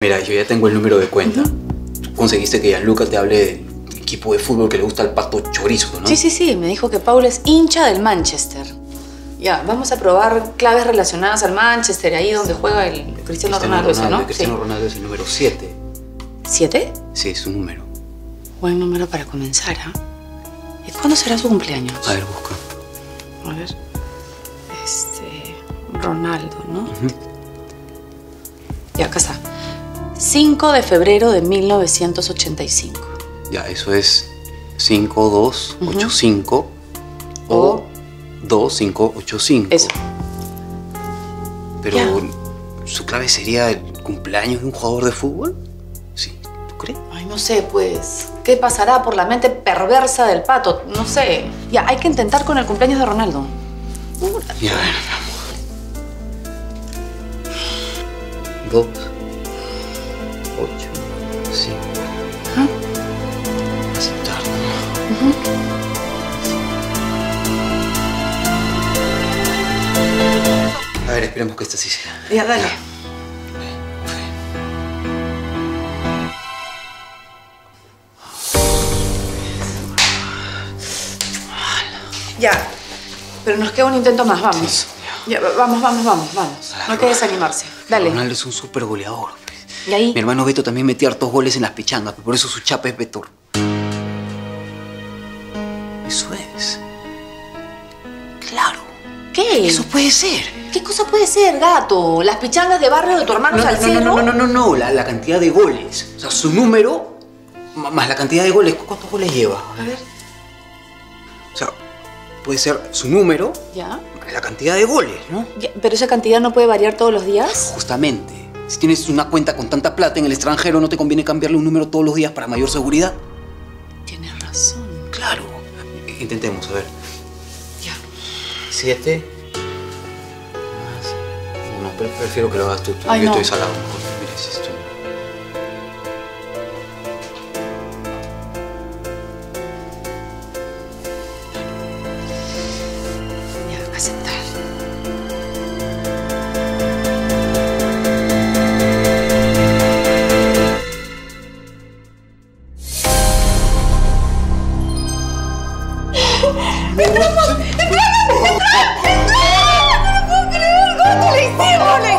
Mira, yo ya tengo el número de cuenta. Tú conseguiste que Gianluca te hable del equipo de fútbol que le gusta al pato chorizo, ¿no? Sí, sí, sí. Me dijo que Paul es hincha del Manchester. Ya, vamos a probar claves relacionadas al Manchester, ahí donde juega el Cristiano, Cristiano Ronaldo, ese, ¿no? Cristiano Sí. Ronaldo es el número 7. ¿Siete? Sí, es su número. Buen número para comenzar, ¿ah? ¿Y cuándo será su cumpleaños? A ver, busca. A ver. Este. Ronaldo, ¿no? Ya, acá está. 5 de febrero de 1985. Ya, eso es 5285 o O- 2585. Eso. Pero Ya. su clave sería el cumpleaños de un jugador de fútbol. Sí, ¿tú crees? Ay, no sé, pues. ¿Qué pasará por la mente perversa del pato? No sé. Ya, hay que intentar con el cumpleaños de Ronaldo. Ya, a ver, vamos. Dos, A ver, esperemos que esta sí sea. Ya, dale. Ya. Pero nos queda un intento más, vamos. Ya, vamos, vamos, vamos, vamos. No hay que desanimarse. Dale. Ronaldo es un súper goleador. Y ahí. Mi hermano Beto también metía hartos goles en las pichangas, por eso su chapa es Betor. Eso es. Claro. ¿Qué? Eso puede ser. ¿Qué cosa puede ser, gato? ¿Las pichangas de barrio de tu hermano No, no, Salcedo? no, no, no, no, no, la, la cantidad de goles. O sea, su número más la cantidad de goles. ¿Cuántos goles lleva? A ver. O sea, puede ser su número Ya. más la cantidad de goles, ¿no? Ya, Pero esa cantidad no puede variar todos los días. Justamente. Si tienes una cuenta con tanta plata en el extranjero, ¿no te conviene cambiarle un número todos los días para mayor seguridad? Intentemos, a ver. Ya. Siete. Más. No, pero prefiero que lo hagas tú. tú. Ay, Yo no. estoy salado mejor. Mira, si esto. Ya, aceptar. ¡Está bien!